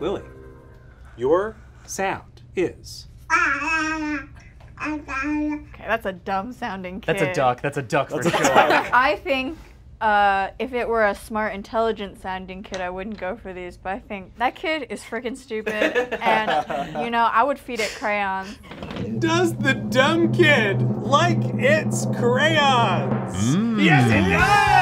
Lily, your sound is. Okay, that's a dumb sounding kid. That's a duck. That's a duck for sure. I think uh, if it were a smart, intelligent sounding kid, I wouldn't go for these. But I think that kid is freaking stupid, and you know, I would feed it crayons. Does the dumb kid like its crayons? Mm. Yes, it does!